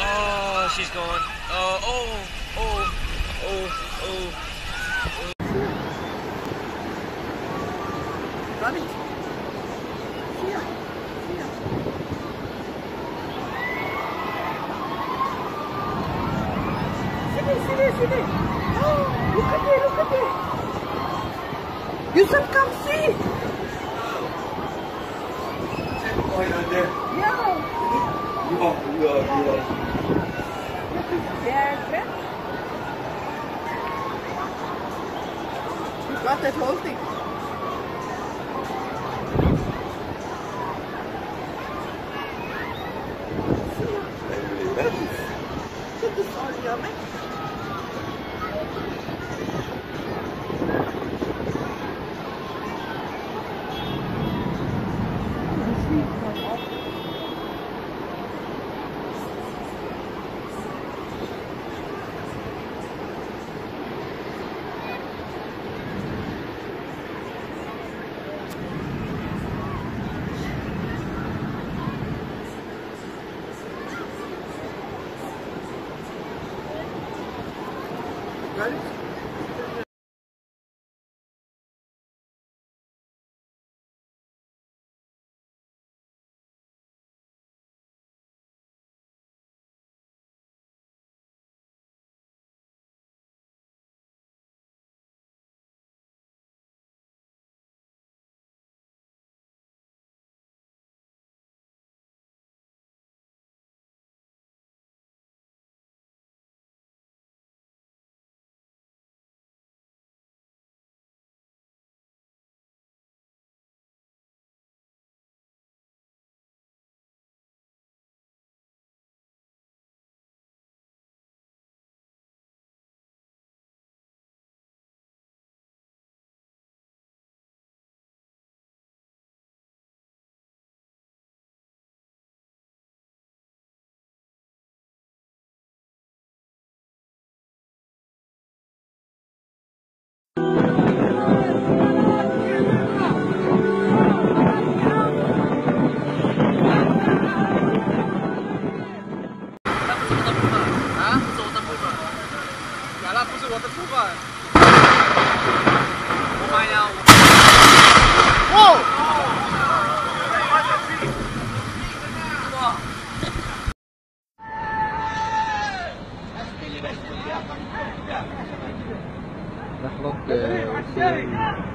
Oh, she's gone. Oh, oh, oh, oh, oh. Rami. Here. Here. Sini, sini, sini. Oh, look at it, look at it. Yusuf, come see. Yeah. Their friend. You got that whole thing. This all yummy. Got 啊，不是我的部分，原来不是我的部分。我妈呀！哦。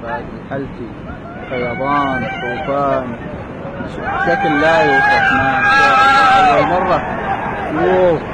بعد آه، حلتي فيضان طوفان شكل لا يوصف ما شاء